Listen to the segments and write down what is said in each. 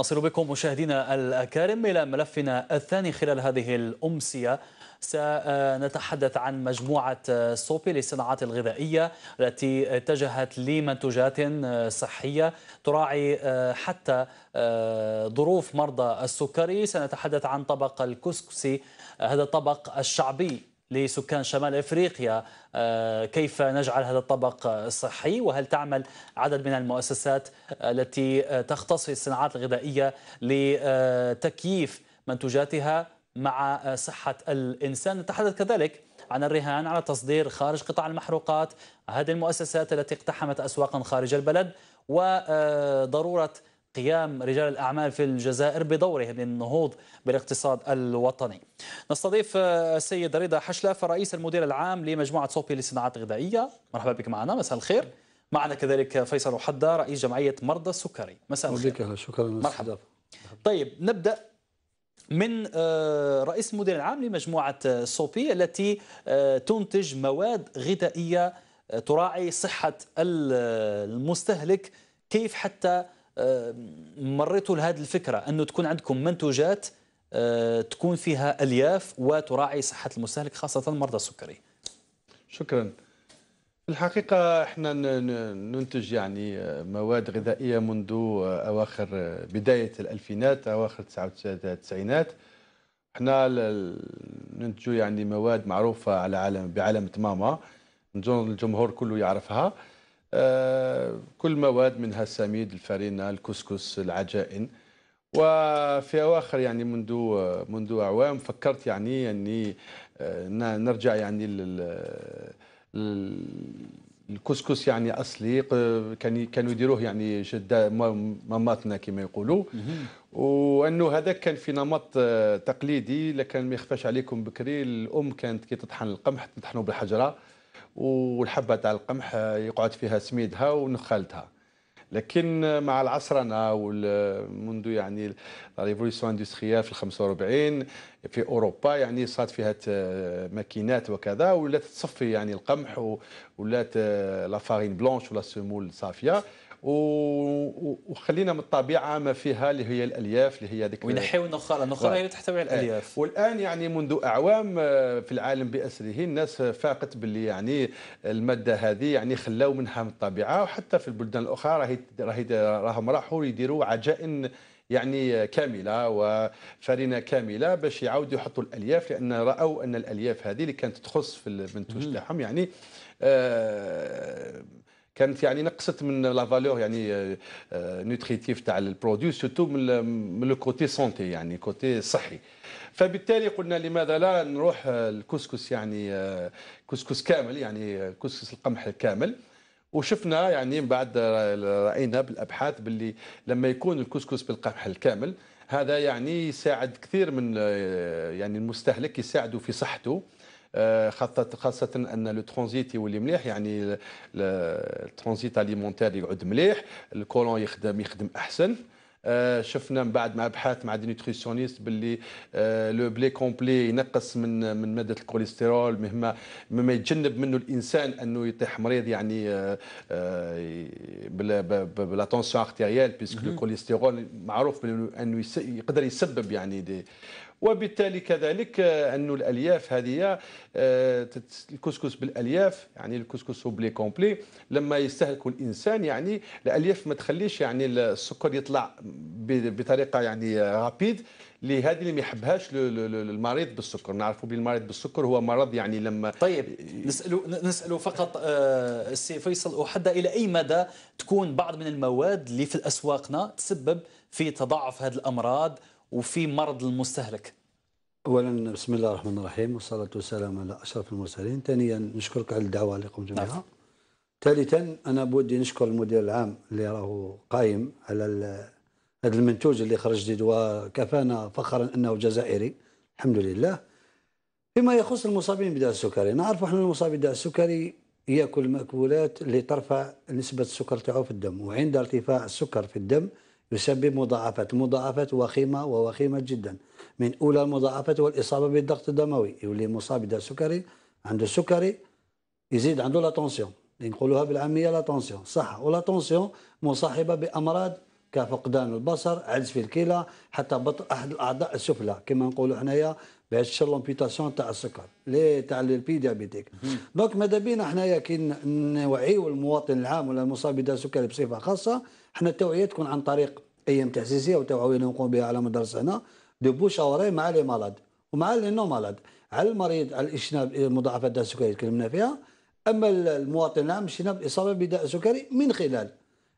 نصل بكم مشاهدينا الأكارم إلى ملفنا الثاني خلال هذه الأمسية. سنتحدث عن مجموعة صوبي للصناعات الغذائية التي اتجهت لمنتوجات صحية تراعي حتى ظروف مرضى السكري. سنتحدث عن طبق الكسكسي هذا الطبق الشعبي. لسكان شمال إفريقيا. آه، كيف نجعل هذا الطبق صحي؟ وهل تعمل عدد من المؤسسات التي تختص في الصناعات الغذائية لتكييف منتوجاتها مع صحة الإنسان؟ نتحدث كذلك عن الرهان على تصدير خارج قطاع المحروقات هذه المؤسسات التي اقتحمت اسواقا خارج البلد وضرورة قيام رجال الأعمال في الجزائر بدورهم للنهوض بالاقتصاد الوطني. نستضيف آه، السيد رضا حشلف رئيس المدير العام لمجموعة صوبي للصناعات الغذائية مرحبا بك معنا مساء الخير. معنا كذلك فيصل وحدة رئيس جمعية مرضى السكري. مساء الخير. شكرا مرحبا. طيب نبدأ من آه، رئيس المدير العام لمجموعة آه، صوبي التي تنتج مواد غذائية تراعي صحة المستهلك. كيف حتى آه، مريتوا لهذه الفكرة أنه تكون عندكم منتوجات آه، تكون فيها ألياف وتراعي صحة المستهلك خاصة مرضى السكري. شكرا. الحقيقة إحنا ننتج يعني آه، مواد غذائية منذ أواخر بداية الألفينات أواخر التسعينات إحنا ننتج يعني مواد معروفة على عالم بعلامة ماما الجمهور كله يعرفها. كل مواد منها السميد الفرينة الكسكس العجائن. وفي أواخر يعني منذ منذ أعوام فكرت يعني أني آه، نرجع يعني الكسكس يعني أصلي كان كانوا يديروه يعني جدا ماماتنا كما يقولوا. وأنه هذا كان في نمط آه، تقليدي لكن ما يخفاش عليكم بكري. الأم كانت كي تطحن القمح تطحنه بالحجرة. والحبة تاع القمح يقعد فيها سميدها ونخالتها. لكن مع العصرنه منذ يعني révolution industrielle في 45 في أوروبا يعني صارت فيها ماكينات وكذا ولات تصفي يعني القمح ولات la farine blanche و la semoule صافية. وخلينا من الطبيعة ما فيها اللي هي الألياف اللي هي هذيك وينحيوا النخاله النخاله هي تحتوي على الألياف. والآن يعني منذ أعوام آه، في العالم بأسره الناس فاقت باللي يعني المادة هذه يعني خلاو منها من الطبيعة وحتى في البلدان الأخرى راهي راهي راهم راحوا يديروا عجائن يعني كاملة وفرينة كاملة باش يعاودوا يحطوا الألياف لأن رأوا أن الألياف هذه اللي كانت تخص في المنتوج تاعهم يعني آه كانت يعني نقصت من la valeur يعني nutritive آه، تاع ال produit surtout من le côté santé يعني côté صحي. فبالتالي قلنا لماذا لا نروح الكسكس يعني آه، كسكس كامل يعني كسكس القمح الكامل. وشفنا يعني من بعد رأينا بالأبحاث باللي لما يكون الكسكس بالقمح الكامل هذا يعني يساعد كثير من آه، يعني المستهلك يساعده في صحته. آه، خاصة خاصة أن le transit يولي مليح يعني ال transit alimentaire يعود مليح الكولون يخدم يخدم أحسن. آه شفنا من بعد مع أبحاث مع des nutritionnistes باللي آه le blé complet ينقص من من مادة الكوليسترول مهما مما يتجنب منه الإنسان أنه يطيح مريض يعني آه آه ب la tension artérielle puisque الكوليسترول معروف انه يقدر يسبب يعني des وبالتالي كذلك أن الألياف هذه آه، الكسكس بالألياف يعني الكسكس blé complet. لما يستهلك الإنسان يعني الألياف ما تخليش يعني السكر يطلع بطريقة يعني rapide لهذه اللي ما يحبهاش المريض بالسكر. نعرفوا بان المريض بالسكر هو مرض يعني لما طيب نسالوا نسالوا فقط آه، السي فيصل وحتى إلى أي مدى تكون بعض من المواد اللي في اسواقنا تسبب في تضاعف هذه الأمراض؟ وفي مرض المستهلك. اولا بسم الله الرحمن الرحيم والصلاة والسلام على أشرف المرسلين. ثانيا نشكرك على الدعوة لكم جميعا نعم. ثالثا أنا بودي نشكر المدير العام اللي راهو قايم على هذا المنتوج اللي خرج جديد وكفانا فخرا أنه جزائري. الحمد لله. فيما يخص المصابين بداء السكري نعرف إحنا المصاب بداء السكري يأكل مأكولات اللي ترفع نسبة السكر تاعو في الدم وعند ارتفاع السكر في الدم يسبب مضاعفات المضاعفات وخيمة ووخيمة جدا. من أولى المضاعفات هو الإصابة بالضغط الدموي يولي مصاب السكري عنده السكري يزيد عنده la tension نقولوها بالعامية la tension صح ولا مصاحبة بأمراض كفقدان البصر عجز في الكلى حتى بطء أحد الأعضاء السفلى. كما نقولوا حنايا باش l'amputation تاع السكر. لي تاع ال pied diabétique donc ماذا بينا حنايا كي نوعيو المواطن العام ولا المصاب بداء السكري بصفة خاصة حنا التوعية تكون عن طريق أيام تحسيسيه وتوعوية نقوم بها على مدار السنة. de bouche à oreille مع les malades ومع les non malades. على المريض على الإجتناب مضاعفات الداء السكري تكلمنا فيها. أما المواطن العام اجتناب الاصابه بداء السكري من خلال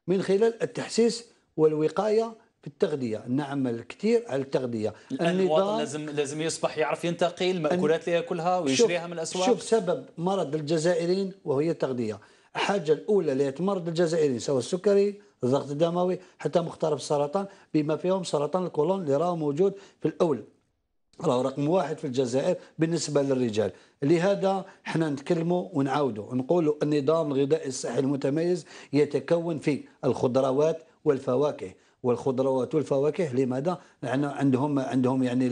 من خلال التحسيس والوقاية في التغذية. نعمل كثير على التغذية. المواطن لازم لازم يصبح يعرف ينتقي المأكولات اللي ياكلها ويشريها من الأسواق. شوف سبب مرض الجزائريين وهي التغذية. الحاجة الأولى اللي تمرض الجزائريين سواء السكري الضغط الدموي حتى مختلف السرطان بما فيهم سرطان الكولون اللي راه موجود في الأول. راه رقم واحد في الجزائر بالنسبة للرجال. لهذا إحنا نتكلموا ونعاودوا نقولوا النظام الغذائي الصحي المتميز يتكون في الخضروات والفواكه. والخضروات والفواكه لماذا؟ لأن عندهم عندهم يعني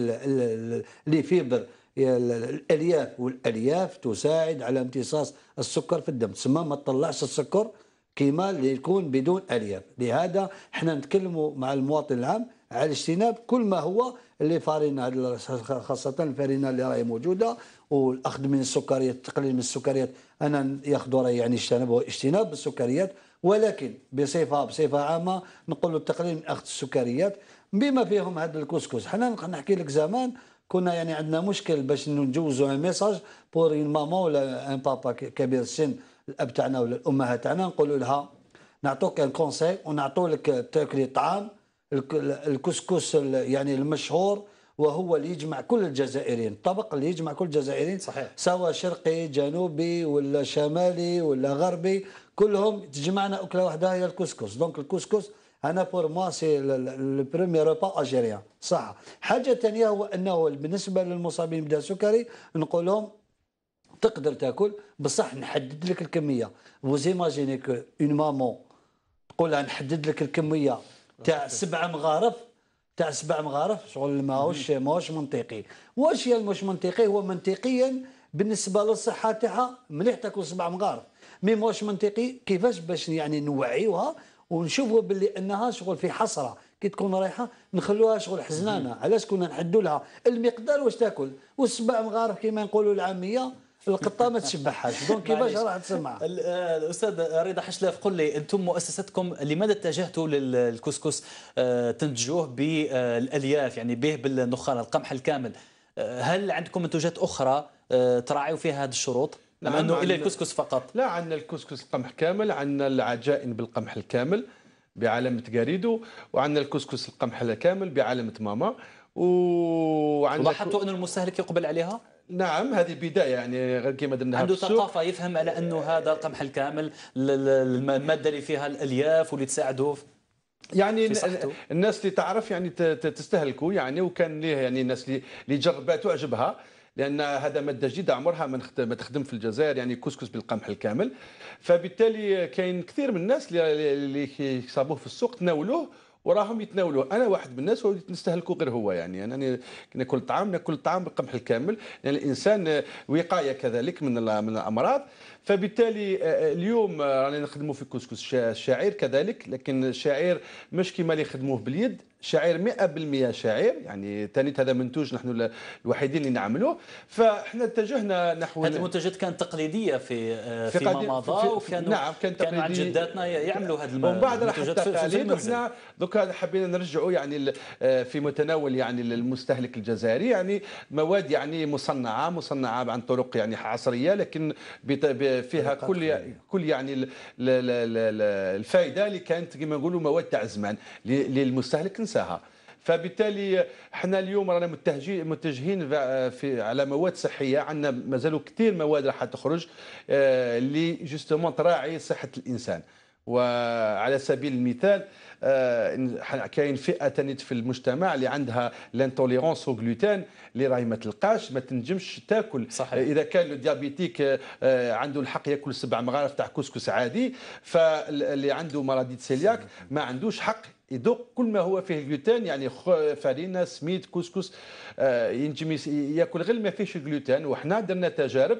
لي فيبر الألياف. والألياف تساعد على امتصاص السكر في الدم. تسمى ما تطلعش السكر؟ كيما اللي يكون بدون الياف لهذا إحنا نتكلموا مع المواطن العام على اجتناب كل ما هو اللي فارينا خاصة الفارينة اللي راهي موجودة والأخذ من السكريات التقليل من السكريات. أنا ياخذوا راهي يعني اجتناب اجتناب بالسكريات ولكن بصفة بصفة عامة نقول التقليل من أخذ السكريات. بما فيهم هذا الكسكس. حنا نحكي لك زمان كنا يعني عندنا مشكل باش نجوزوا un message pour une maman ولا un papa كبير السن. الأب تاعنا ولا الأمهات تاعنا نقولوا لها نعطوك un conseil ونعطوا لك تاكلي طعام الكسكس يعني المشهور وهو اللي يجمع كل الجزائريين الطبق اللي يجمع كل الجزائريين صحيح. سواء شرقي جنوبي ولا شمالي ولا غربي كلهم تجمعنا أكلة واحدة هي الكسكس. donc الكسكس أنا pour moi c'est le premier repas algérien صح. حاجة ثانية هو إنه بالنسبة للمصابين بداء السكري نقول لهم تقدر تاكل بصح نحدد لك الكمية. vous imaginez que une maman تقول نحدد لك الكمية تاع سبع مغارف تاع سبع مغارف شغل ماهوش ماهوش منطقي. واش هي مش منطقي؟ هو منطقيا بالنسبة للصحة تاعها مليح تاكل سبع مغارف. mais ماهوش منطقي كيفاش باش يعني نوعيوها ونشوفوا باللي أنها شغل في حسره كي تكون رايحة نخلوها شغل حزنانة. علاش كنا نحدوا لها؟ المقدار واش تاكل؟ والسبع مغارف كما نقولوا العامية القطة ما تشبعهاش. donc كيفاش راح تسمع؟ آه، الأستاذ رضا حشلاف قل لي أنتم مؤسستكم لماذا اتجهتوا للكسكس؟ آه، تنتجوه بالألياف يعني به بالنخال القمح الكامل. آه، هل عندكم منتوجات أخرى تراعيوا فيها هذه الشروط؟ نعم أنه إلى الكسكس فقط؟ لا عندنا الكسكس القمح كامل عندنا العجائن بالقمح الكامل بعلامة قاريدو وعندنا الكسكس القمح الكامل بعلامة ماما وعندنا لاحظتوا انه المستهلك يقبل عليها؟ نعم هذه بداية يعني غير كما درناها عنده ثقافة يفهم على أنه هذا القمح الكامل المادة اللي فيها الألياف واللي تساعده يعني الناس اللي تعرف يعني تستهلكه يعني وكان ليه يعني الناس اللي جربها تعجبها لأن هذا مادة جديدة عمرها ما تخدم في الجزائر يعني كسكس بالقمح الكامل. فبالتالي كاين كثير من الناس اللي يصابوه في السوق تناولوه وراهم يتناولوه. أنا واحد من الناس نستهلكوا غير هو يعني. أنا ناكل طعام ناكل الطعام بالقمح الكامل. لأن يعني الإنسان وقاية كذلك من من الأمراض. فبالتالي آه، اليوم راني نخدموا في كسكس. الشعير كذلك لكن الشعير مش كما اللي يخدموه باليد. شعير 100% شعير. يعني ثاني هذا منتوج نحن الوحيدين اللي نعملوه. فإحنا اتجهنا نحو هذه المنتجات كانت تقليدية في آه، في فيما مضى وكانوا نعم كانت كانوا عند جداتنا يعملوا هذه المنتجات ومن بعد راح التقاليد وحنا دوكا حبينا نرجعوا يعني آه، في متناول يعني المستهلك الجزائري يعني مواد يعني مصنعة مصنعة عن طرق يعني عصرية لكن فيها كل كل يعني الفائده اللي كانت كما نقولوا مواد تاع زمان للمستهلك نساها. فبالتالي إحنا اليوم رانا متجهين متجهين في على مواد صحية عندنا مازالوا كثير مواد راح تخرج آه، اللي justement تراعي صحة الإنسان. وعلى سبيل المثال آه، كاين فئة تانيت في المجتمع اللي عندها l'intolérance au gluten اللي راهي ما تلقاش ما تنجمش تاكل صحيح. إذا كان le diabétique آه، عنده الحق ياكل سبع مغارف تاع كسكس عادي فاللي عنده مرض cœliaque ما عندوش حق يذوق كل ما هو فيه جلوتين يعني فرينه سميد كسكس آه، ينجم ياكل غير ما فيهش جلوتين وحنا درنا تجارب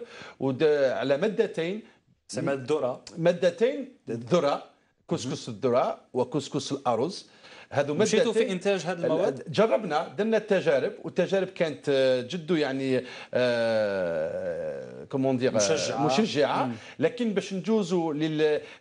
على مادتين سمى الذرة. مادتين الذرة كسكس الذرة وكسكس الأرز. هذو مشيتوا في إنتاج هذه المواد؟ جربنا درنا التجارب والتجارب كانت جد يعني comment dire مشجعة. مشجعة. لكن باش نجوزوا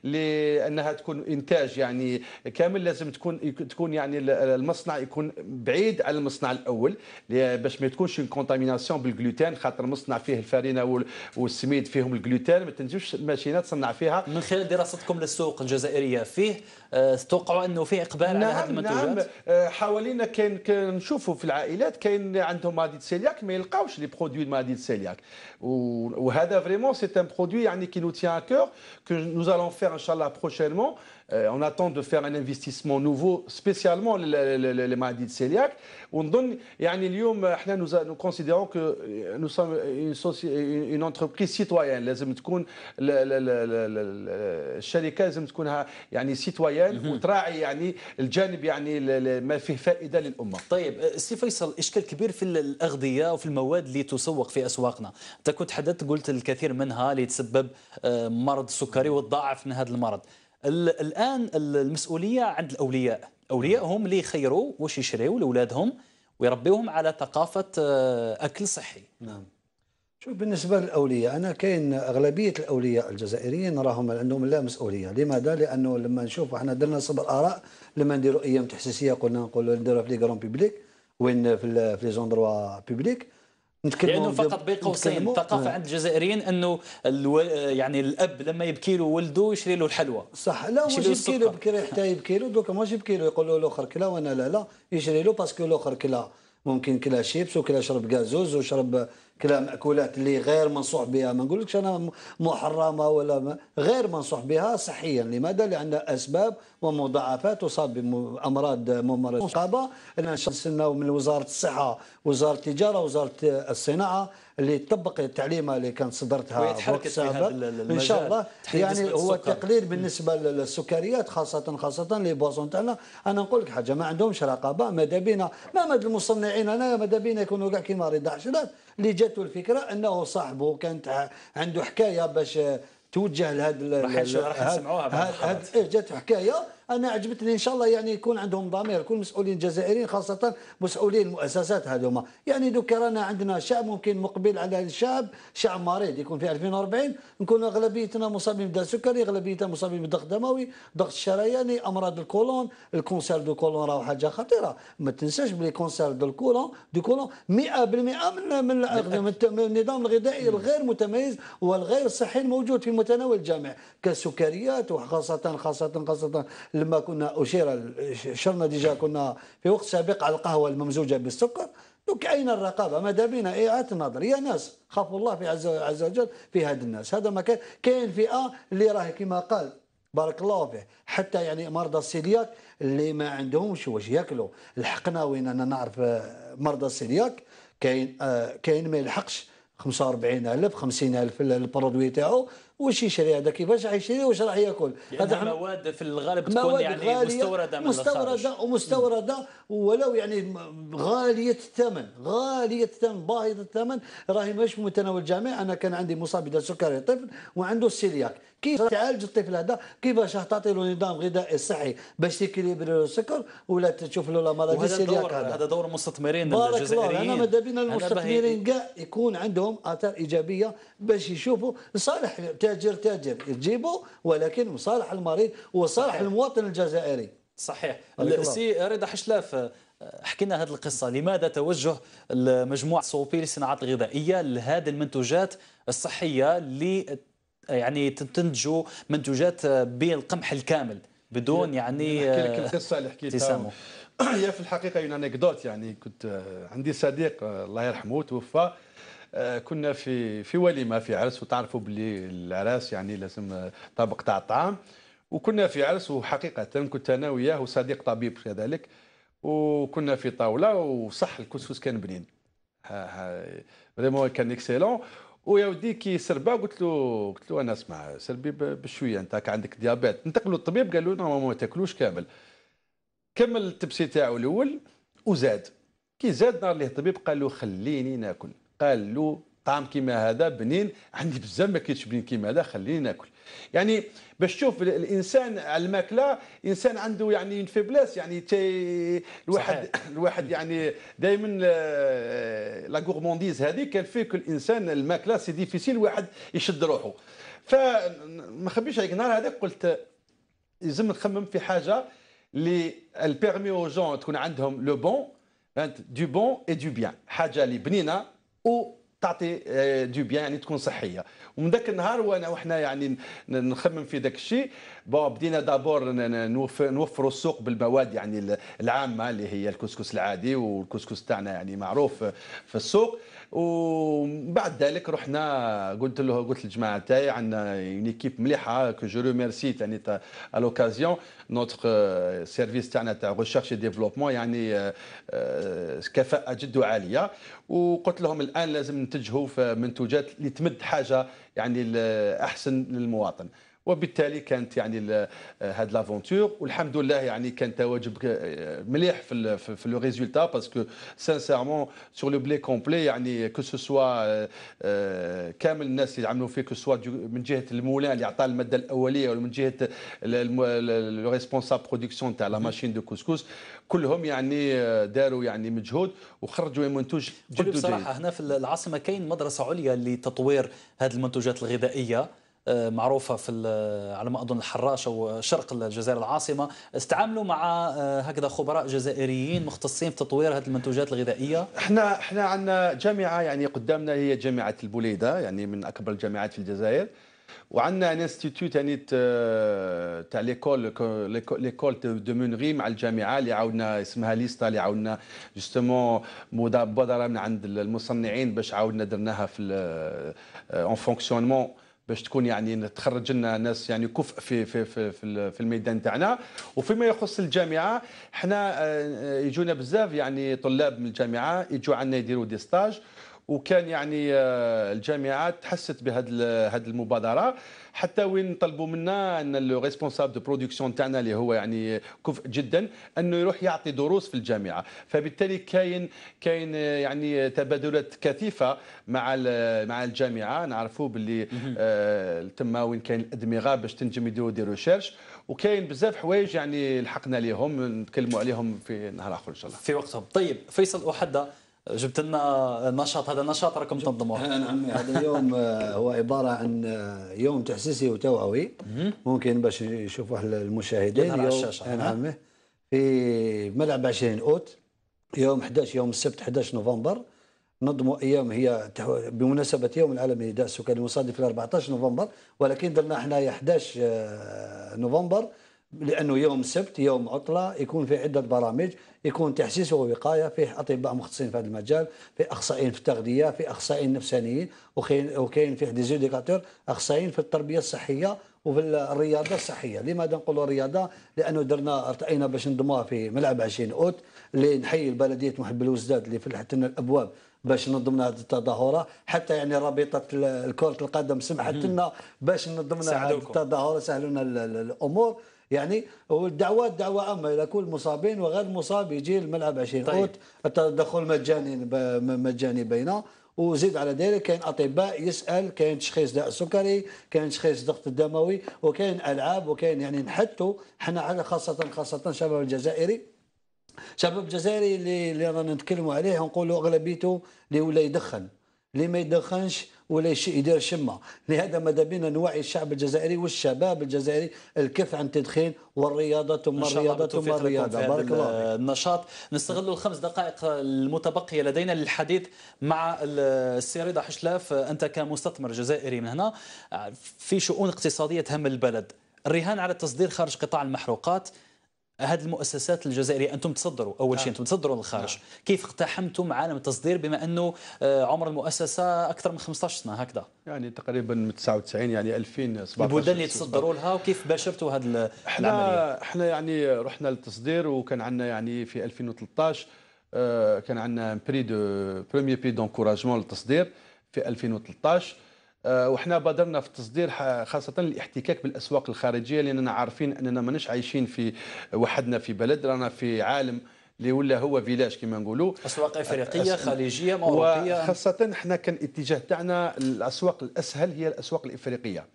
لأنها تكون إنتاج يعني كامل لازم تكون تكون يعني المصنع يكون بعيد على المصنع الأول باش ما تكونش contamination بالجلوتين خاطر المصنع فيه الفارينه والسميد فيهم الجلوتين ما تنجمش ماشينة تصنع فيها. من خلال دراستكم للسوق الجزائرية فيه تتوقعوا أنه فيه إقبال نعم على هذه المنتوجات؟ نعم. آه، حوالينا كاين نشوفوا في العائلات كاين عندهم maladie cœliaque ما يلقاوش les produits maladie cœliaque. وهذا vraiment c'est un produit يعني qui nous tient à cœur que nous allons faire ان شاء الله prochainement de faire un investissement nouveau spécialement les maladies de cœliaque ونظن يعني اليوم إحنا nous considérons que nous sommes une, une entreprise citoyenne لازم تكون الشركة لازم تكونها يعني citoyenne وتراعي يعني الجانب يعني ما فيه فائده للامه. طيب سي فيصل إشكال كبير في الأغذية وفي المواد اللي تسوق في أسواقنا، أنت كنت حدثت قلت الكثير منها اللي تسبب مرض السكري وتضاعف من هذا المرض. الآن المسؤولية عند الأولياء. الاولياء هم اللي يخيروا واش يشريوا لأولادهم ويربيوهم على ثقافة آه، أكل صحي. نعم. شوف بالنسبة للأولياء أنا كاين أغلبية الأولياء الجزائريين راهم عندهم لا مسؤولية. لماذا؟ لأنه لما نشوف إحنا درنا صبر آراء لما نديروا أيام تحسيسية قلنا نقولوا نديروها في لي كرون بيبليك وين في les endroits publics لأنه فقط بين قوسين ثقافة عند الجزائريين أنه ألو... يعني الأب لما يبكي له ولده يشري له الحلوى. صح لا مش يبكي له بكري حتى يبكي له دوكا مش يبكي له يقول له الأخر كلا وأنا لا لا يشري له parce que الأخر كلا. ممكن كلا شيبس وكلا شرب غازوز وشرب كلا مأكولات اللي غير منصوح بها. ما نقولكش أنا محرمة ولا ما غير منصوح بها صحيا. لماذا؟ لأن أسباب ومضاعفات تصاب بأمراض ممرضة. الرقابة أنا نستناو من وزارة الصحة وزارة التجارة وزارة الصناعة اللي تطبق التعليمه اللي كانت صدرتها وقت السابق إن شاء الله. يعني هو التقليل بالنسبة للسكريات خاصة خاصة لي بوزون تاعنا أنا نقول لك حاجة. ما عندهمش رقابة. ماذا بينا ما مد المصنعين. أنا ماذا بينا يكونوا كاع كيما رضا حشرات اللي جاته الفكرة أنه صاحبه كانت عنده حكاية باش توجه لهذا راح نسمعوها إيه، جات حكاية أنا عجبتني إن شاء الله يعني يكون عندهم ضمير كل مسؤولين الجزائريين خاصة مسؤولين المؤسسات هذوما. يعني دوك رانا عندنا شعب ممكن مقبل على الشعب شعب مريض يكون في 2040 نكون أغلبيتنا مصابين بالداء السكري أغلبيتنا مصابين بالضغط الدموي ضغط الشرياني أمراض الكولون ال cancer du côlon راهو حاجة خطيرة. ما تنساش بلي cancer du الكولون du côlon 100% من من, النظام الغذائي الغير متميز والغير صحي الموجود في متناول الجامع كالسكريات وخاصة خاصة خاصة لما كنا أشير شرنا déjà كنا في وقت سابق على القهوة الممزوجة بالسكر دوك أين الرقابة؟ ماذا بينا إعادة النظر يا ناس. خافوا الله في عز, عز وجل في هذا الناس. هذا ما كان كاين فئة اللي راهي كما قال بارك الله فيه حتى يعني مرضى السيلياك اللي ما عندهمش واش ياكلوا. لحقنا وين؟ أنا نعرف آه، مرضى السيلياك كاين آه كاين ما يلحقش. 45000 50000 ال produit تاعو. واش يشري هذا كيفاش حيشري واش راح يأكل؟ هذا مواد في الغالب تكون يعني مستوردة من مستوردة ومستوردة ولو يعني غالية الثمن غالية الثمن باهظة الثمن راهي مش متناول الجميع أنا كان عندي مصاب بالسكري طفل وعنده السيلياك كيف تعالج الطفل هذا؟ كيفاش تعطي له نظام غذائي صحي؟ باش ت équilibrer السكر ولا تشوف له لا مرض السيلياك هذا. هذا دور المستثمرين الجزائريين. أنا ماذا بينا المستثمرين كاع يكون عندهم آثار إيجابية باش يشوفوا صالح. تاجر تاجر يجيبه ولكن مصالح المريض وصالح المواطن الجزائري. صحيح. سي رضا حشلاف حكينا هذه القصة. لماذا توجه المجموعة الصوبي للصناعات الغذائية لهذه المنتوجات الصحية اللي يعني تنتجوا منتوجات بالقمح الكامل بدون يعني نحكي لك القصة اللي حكيتها هي في الحقيقة une anecdote يعني كنت عندي صديق الله يرحمه توفى. آه، كنا في في وليمه في عرس وتعرفوا باللي العراس يعني لازم طبق تاع الطعام. وكنا في عرس وحقيقة كنت أنا وياه وصديق طبيب كذلك وكنا في طاولة وصح الكسكس كان بنين. vraiment كان excellent ويا ودي كي سربا قلت له قلت له أنا أسمع سربي بشوية أنت عندك diabète. ننتقلوا للطبيب قال له ما تاكلوش كامل. كمل التبسي تاعو الأول وزاد. كي زاد نهار ليه الطبيب قال له خليني ناكل. قال له طعام كيما هذا بنين عندي بزاف ما كاينش بنين كيما هذا خليني ناكل. يعني باش تشوف الإنسان على الماكلة إنسان عنده يعني faiblesse يعني تي الواحد صحيح. الواحد يعني دائما la gourmandise هذه كان فيه كل الإنسان الماكلة c'est difficile الواحد يشد روحه. فما خبيش عليك نهار هذاك قلت لازم نخمم في حاجة اللي permet aux gens تكون عندهم le bon du bon et du bien حاجة اللي بنينة تعطي du bien يعني تكون صحية. ومن ذاك النهار وانا وحنا يعني نخمم في ذاك الشيء. bon بدينا d'abord نوفروا السوق بالمواد يعني العامة اللي هي الكسكس العادي والكسكس تاعنا يعني معروف في السوق. ومن بعد ذلك رحنا قلت له قلت للجماعة تاعي عندنا une équipe مليحة que je remercie تاني à l'occasion notre service تاعنا تاع recherche développement يعني كفاءة جد عاليه وقلت لهم الآن لازم نتجهوا في منتوجات اللي تمد حاجة يعني أحسن للمواطن. وبالتالي كانت يعني هاد l'aventure والحمد لله يعني كان تواجد مليح في في le résultat parce que sincèrement sur le blé complet يعني que ce soit كامل الناس اللي عملوا فيه que soit من جهة المولان اللي عطى المادة الأولية ولا من جهة le responsable production تاع la machine de couscous كلهم يعني داروا يعني مجهود وخرجوا منتوج جد بصراحة هنا في العاصمة كاين مدرسة عليا لتطوير هذه المنتوجات الغذائية. آه، معروفة في على ما أظن الحراش أو شرق الجزائر العاصمة. استعاملوا مع آه، هكذا خبراء جزائريين مختصين في تطوير هذه المنتوجات الغذائية؟ إحنا إحنا عندنا جامعة يعني قدامنا هي جامعة البوليدة يعني من أكبر الجامعات في الجزائر. وعندنا un institut يعني تاع l'école l'école de meunerie مع الجامعة اللي عاودنا اسمها l'ISTA اللي عاودنا justement مبادره من عند المصنعين باش عاودنا درناها في en fonctionnement باش تكون يعني تخرج لنا ناس يعني كفء في في في في الميدان تاعنا. وفيما يخص الجامعة إحنا آه، يجونا بزاف يعني طلاب من الجامعة يجوا عندنا يديروا des stages. وكان يعني آه، الجامعات تحست بهذه هذه المبادرة حتى وين طلبوا منا أن le responsable de production تاعنا اللي هو يعني كفء جدا أنه يروح يعطي دروس في الجامعة. فبالتالي كاين كاين آه، يعني تبادلات كثيفة مع مع الجامعة. نعرفوا باللي آه تما وين كاين الادمغه باش تنجم يديروا des recherches وكاين بزاف حوايج يعني لحقنا لهم نتكلموا عليهم في نهار آخر إن شاء الله. في وقتهم. طيب فيصل احدى جبت لنا نشاط هذا النشاط راكم تنظموه. نعم هذا اليوم آه، هو عبارة عن آه، يوم تحسيسي وتوعوي. ممكن باش يشوفوه المشاهدين. الشاشة نعم. في ملعب 20 أوت يوم 11 يوم السبت 11 نوفمبر. نظموا أيام هي بمناسبة يوم العالمي للنداء السكري المصادف في 14 نوفمبر ولكن درنا إحنا 11 آه، نوفمبر. لأنه يوم السبت يوم عطلة يكون في عدة برامج يكون تحسيس ووقاية فيه أطباء مختصين في هذا المجال في أخصائيين في التغذية في أخصائيين نفسانيين وكاين فيه ديزيديكاتور أخصائيين في التربية الصحية وفي الرياضة الصحية. لماذا نقولوا الرياضة؟ لأنه درنا ارتئينا باش نضموها في ملعب 20 أوت اللي نحيي البلدية محب الوزداد اللي فتحت لنا الأبواب باش ننظمنا هذه التظاهرة. حتى يعني رابطة كره القدم سمحت لنا باش ننظمنا هذه التظاهرة سهلوا لنا الأمور. يعني والدعوات دعوه عامه إلى كل مصابين وغير مصاب يجي الملعب 20 طيب. أوت. التدخل مجاني مجاني بينه. وزيد على ذلك كاين أطباء يسأل كاين تشخيص داء السكري كاين تشخيص ضغط الدموي وكاين ألعاب وكاين يعني نحثوا حنا على خاصة خاصة الشباب الجزائري. الشباب الجزائري اللي اللي رانا نتكلموا عليه نقولوا أغلبيته اللي ولا يدخن. اللي ما يدخنش ولا يدير شمة. لهذا ماذا بينا نوعي الشعب الجزائري والشباب الجزائري الكف عن التدخين والرياضة ثم الرياضة ثم الرياضة. بارك الله النشاط. نستغل الخمس دقائق المتبقية لدينا للحديث مع السي رضا حشلاف. أنت كمستثمر جزائري من هنا في شؤون اقتصادية تهم البلد. الرهان على التصدير خارج قطاع المحروقات. هذه المؤسسات الجزائرية. أنتم تصدروا أول شيء آه. أنتم تصدروا للخارج. آه. كيف اقتحمتم عالم التصدير بما أنه آه، عمر المؤسسة أكثر من 15 سنة هكذا؟ يعني تقريبا من 99 يعني 2017 البلدان اللي تصدروا لها وكيف باشرتوا هذه إحنا إحنا يعني رحنا للتصدير وكان عندنا يعني في 2013 كان عندنا prix de premier prix d'encouragement للتصدير في 2013 آه، وحنا بادرنا في التصدير خاصة الاحتكاك بالأسواق الخارجية لأننا عارفين أننا ماناش عايشين في وحدنا في بلد رانا في عالم اللي ولا هو village كما نقولوا. أسواق إفريقية خليجية أوروبية. وخاصة إحنا كان الاتجاه تاعنا الأسواق الأسهل هي الأسواق الإفريقية.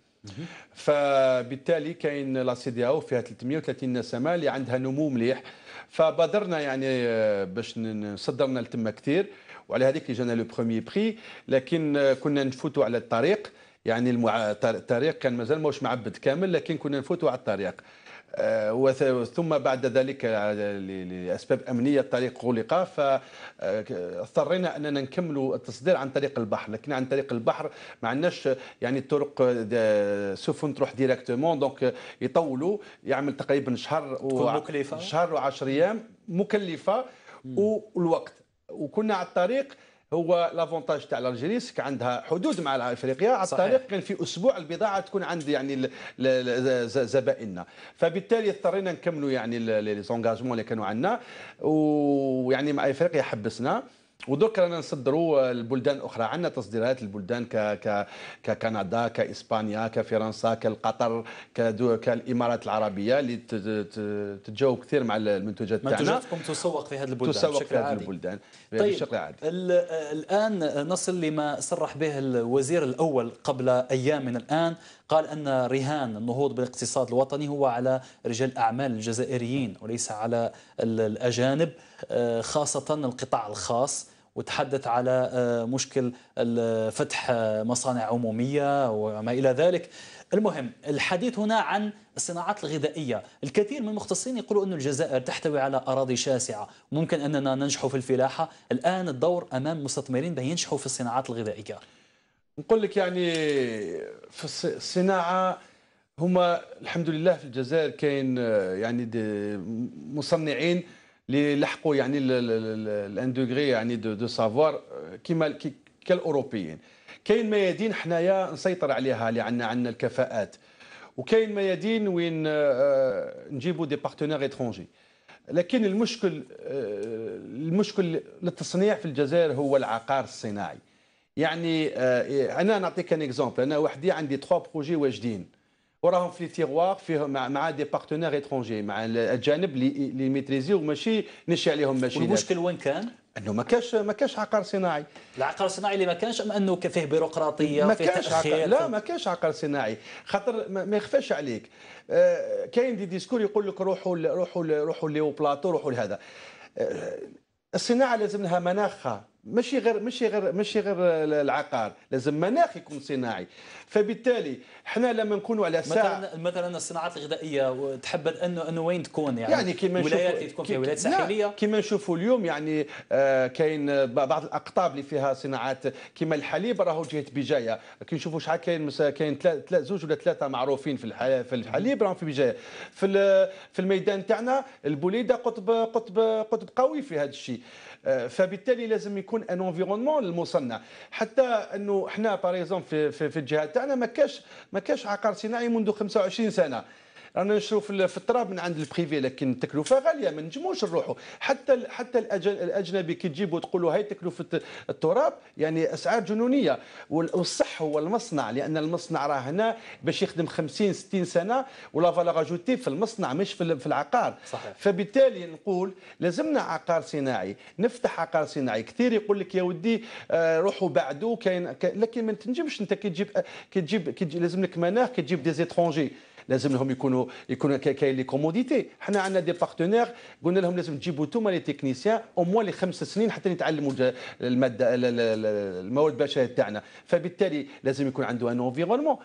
فبالتالي كاين la CEDEAO فيها 330 نسمة اللي عندها نمو مليح. فبادرنا يعني آه، باش نصدرنا لتما كثير. وعلى هذيك جانا le premier prix لكن آه، كنا نفوتوا على الطريق يعني المع... الطريق كان مازال ماهوش معبد كامل لكن كنا نفوتوا على الطريق. آه، ثم بعد ذلك لأسباب أمنية الطريق غلق فاضطرينا أننا نكملوا التصدير عن طريق البحر. لكن عن طريق البحر ما عندناش يعني الطرق سفن تروح directement donc يطولوا يعمل تقريبا شهر و... مكلفة. شهر و10 أيام مكلفة والوقت. وكنا على الطريق هو l'avantage تاع l'Algérie عندها حدود مع افريقيا على الطريق كان في أسبوع البضاعة تكون عند يعني زبائننا. فبالتالي اضطرينا نكملوا يعني لي زونجاجمون اللي كانوا عندنا ويعني مع أفريقيا حبسنا. ودرك رانا نصدروا البلدان الأخرى. عندنا تصديرات البلدان ك ك ككندا كإسبانيا كفرنسا كالقطر كدو كالإمارات العربية اللي تتجاوب كثير مع المنتوجات تاعنا. منتوجاتكم تسوق في هذه البلدان تسوق في هذه البلدان طيب بشكل عادي. الآن نصل لما صرح به الوزير الأول قبل أيام من الآن. قال أن رهان النهوض بالاقتصاد الوطني هو على رجال الأعمال الجزائريين وليس على الأجانب آه، خاصة القطاع الخاص وتحدث على آه، مشكل فتح مصانع عمومية وما إلى ذلك. المهم الحديث هنا عن الصناعات الغذائية. الكثير من المختصين يقولوا أن الجزائر تحتوي على أراضي شاسعة. ممكن أننا ننجح في الفلاحة. الآن الدور أمام مستثمرين ينجحوا في الصناعات الغذائية. نقول لك يعني في الصناعة هما الحمد لله في الجزائر كاين يعني مصنعين اللي لحقوا يعني الان degré يعني de, de savoir كيما كالاوروبيين. كاين ميادين حنايا نسيطر عليها اللي عندنا عندنا الكفاءات. وكاين ميادين وين آه، نجيبوا des partenaires étrangers. لكن المشكل آه، المشكل للتصنيع في الجزائر هو العقار الصناعي. يعني آه، أنا نعطيك un exemple أنا وحدي عندي 3 projets واجدين. وراهم في tiroir فيه مع, مع des partenaires étrangers مع الاجانب اللي maîtris يو ماشي نشي عليهم ماشي والمشكل وين كان؟ أنه ما كاش ما كاش عقار صناعي. العقار الصناعي اللي ما كانش أم أنه فيه بيروقراطية ما فيه كانش عقار لا ما كاش عقار صناعي. خاطر ما يخفاش عليك. آه كاين des discours يقول لك روحوا روحوا روحوا les Hauts Plateaux روحوا لهذا. آه الصناعة لازم لها مناخها ماشي غير ماشي غير ماشي غير العقار. لازم مناخ يكون صناعي. فبالتالي إحنا لما نكونوا على ساعه مثلا مثلا الصناعات الغذائية تحب انه أنه وين تكون؟ يعني, يعني كيما ولايات اللي تكون فيها ولايات ساحلية؟ كما نشوفوا اليوم يعني آه كاين بعض الأقطاب اللي فيها صناعات. كما الحليب راهو جهة بجاية. كي نشوفوا شحال كاين كاين زوج ولا ثلاثة معروفين في في الحليب راهم في بجاية. في في الميدان تاعنا البليدة قطب قطب قطب قوي في هذا الشيء. فبالتالي لازم يكون un environnement للمصنع. حتى أنه إحنا par exemple في, في, في الجهة تاعنا ما كاش ما كاش عقار صناعي منذ 25 سنة. رانا نشرو في التراب من عند ال privé لكن التكلفة غالية ما نجموش نروحوا حتى حتى الأجنبي كي تجيب وتقول له هاي تكلفة التراب يعني أسعار جنونية. والصح هو المصنع لأن المصنع راه هنا باش يخدم 50 60 سنة و la valeur ajoutée في المصنع مش في العقار. صحيح. فبالتالي نقول لازمنا عقار صناعي. نفتح عقار صناعي. كثير يقول لك يا ودي آه، روحوا بعدو كاين لكن ما تنجمش أنت كي تجيب كي تجيب لازم لك مناخ كي تجيب des étrangers لازم لهم يكونوا يكونوا كاين les commodités. حنا عندنا des partenaires قلنا لهم لازم تجيبوا أنتم les techniciens au moins لي خمس سنين حتى يتعلموا الماده المواد البشرية تاعنا. فبالتالي لازم يكون عنده un environnement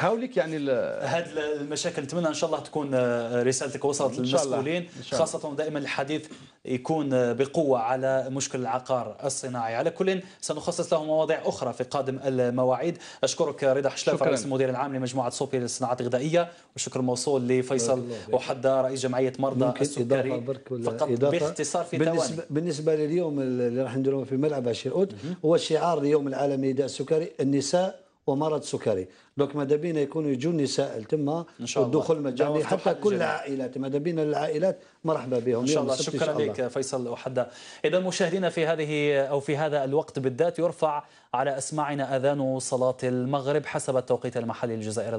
هاوليك يعني هذه المشاكل نتمنى إن شاء الله تكون آه، رسالتك وصلت للمسؤولين خاصة دائما الحديث يكون آه، بقوة على مشكل العقار الصناعي. على كل سنخصص له مواضيع أخرى في قادم المواعيد. أشكرك رضا حشلاف رئيس المدير العام لمجموعة صوبي للصناعات الغذائية. والشكر موصول لفيصل وحده رئيس جمعية مرضى السكري. فقط باختصار في بالنسبة ثواني. بالنسبة لليوم اللي راح نديروه في ملعب 20 اوت هو شعار اليوم العالمي لداء السكري النساء ومرض سكري. دوك ماذا بينا يكونوا يجوا النساء تما والدخول مجاني حتى كل العائلات. ماذا بينا العائلات مرحبا بهم. إن شاء الله. شكرا لك فيصل وحده اذا مشاهدينا في هذه أو في هذا الوقت بالذات يرفع على أسماعنا أذان صلاة المغرب حسب التوقيت المحلي للجزائر